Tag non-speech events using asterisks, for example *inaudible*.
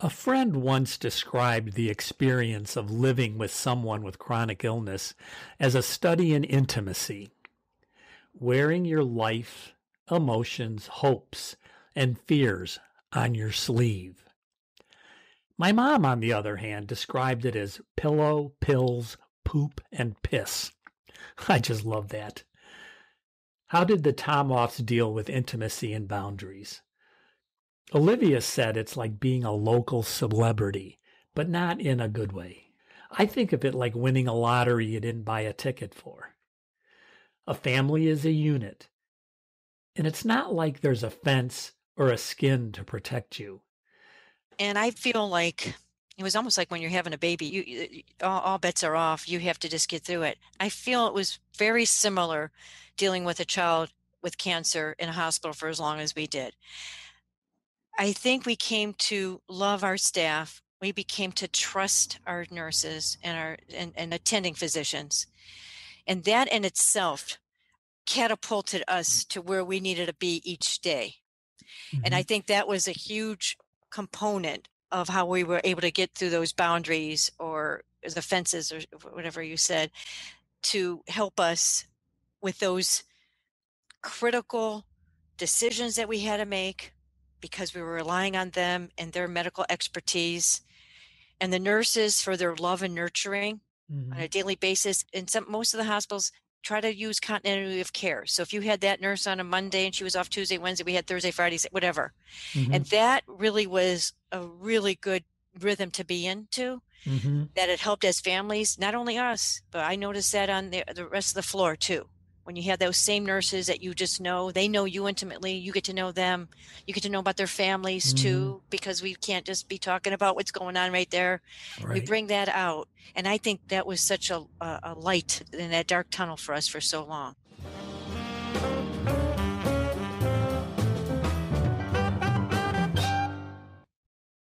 A friend once described the experience of living with someone with chronic illness as a study in intimacy, wearing your life, emotions, hopes, and fears on your sleeve. My mom, on the other hand, described it as pillow, pills, poop, and piss. *laughs* I just love that. How did the Tomoffs deal with intimacy and boundaries? Olivia said it's like being a local celebrity, but not in a good way. I think of it like winning a lottery you didn't buy a ticket for. A family is a unit, and it's not like there's a fence or a skin to protect you. And I feel like it was almost like when you're having a baby, you all, all bets are off. You have to just get through it. I feel it was very similar dealing with a child with cancer in a hospital for as long as we did. I think we came to love our staff. We became to trust our nurses and our and, and attending physicians. And that in itself catapulted us to where we needed to be each day. Mm-hmm. And I mm-hmm. think that was a huge component of how we were able to get through those boundaries or the fences or whatever you said to help us with those critical decisions that we had to make because we were relying on them and their medical expertise and the nurses for their love and nurturing mm-hmm. on a daily basis. In some most of the hospitals try to use continuity of care. So if you had that nurse on a Monday and she was off Tuesday, Wednesday, we had Thursday, Friday, whatever. Mm-hmm. And that really was a really good rhythm to be into. Mm-hmm. That it helped as families, not only us, but I noticed that on the, the rest of the floor too when you have those same nurses that you just know, they know you intimately, you get to know them, you get to know about their families mm. too, mm-hmm. because we can't just be talking about what's going on right there. Right. We bring that out. And I think that was such a, a, a light in that dark tunnel for us for so long.